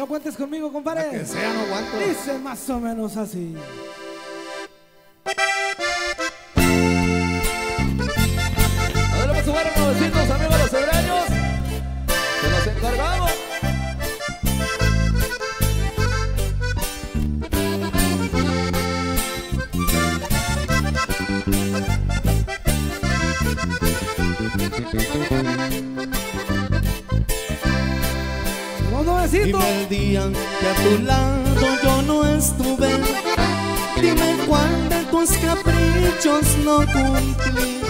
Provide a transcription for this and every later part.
No cuentes conmigo, compadre. La que sea, no aguanto. Dice más o menos así. Dime el día que a tu lado yo no estuve. Dime cuál de tus caprichos no cumplí.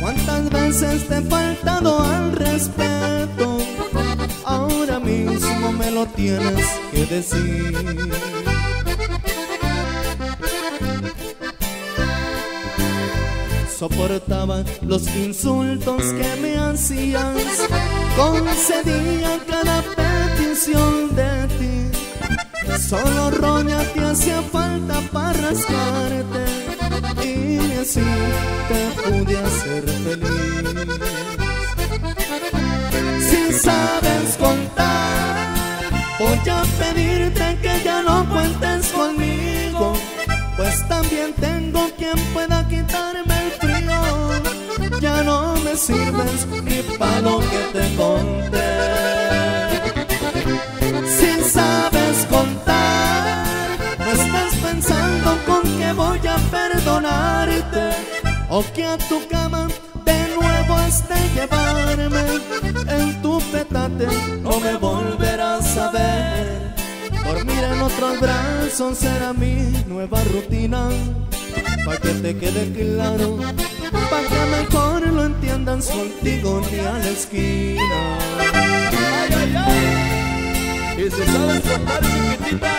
Cuántas veces te he faltado al respeto. Ahora mismo me lo tienes que decir. Soportaba los insultos que me hacías, concedía cada de ti. Solo roña te hacía falta para rascarte y así te pude hacer feliz. Si sabes contar, voy a pedirte que ya no cuentes conmigo, pues también tengo quien pueda quitarme el frío. Ya no me sirves ni para lo que te conté. O que a tu cama de nuevo de llevarme. En tu petate no me volverás a ver. Dormir en otros brazos será mi nueva rutina. Pa' que te quede claro, pa' que mejor lo entiendas contigo ni a la esquina. Ay, ay, ay. Y si sabes contar, chiquitita,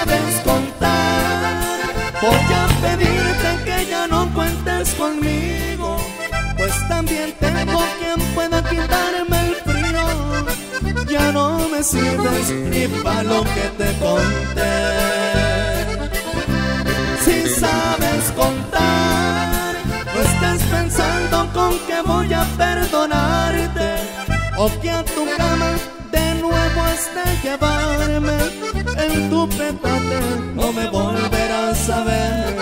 Sabes contar, voy a pedirte que ya no cuentes conmigo, pues también tengo quien pueda quitarme el frío. Ya no me sirves ni para lo que te conté. Si sabes contar, no estés pensando con que voy a perdonarte o que a tu cama de nuevo has de llevarme. En tu petate no me volverás a ver.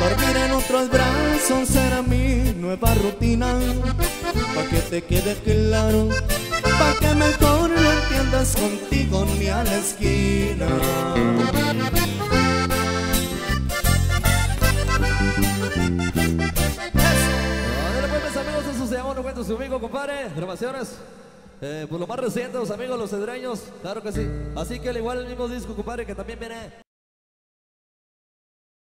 Dormir en otros brazos será mi nueva rutina. Pa' que te quede claro, pa' que mejor lo entiendas contigo ni a la esquina. Ándale, pues, amigos, eso se llama No cuentes conmigo, compadre. Grabaciones. Eh, pues lo más reciente, los amigos, los cedreños. Claro que sí. Así que al igual el mismo disco, compadre, que también viene.